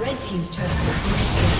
Red Team's turn.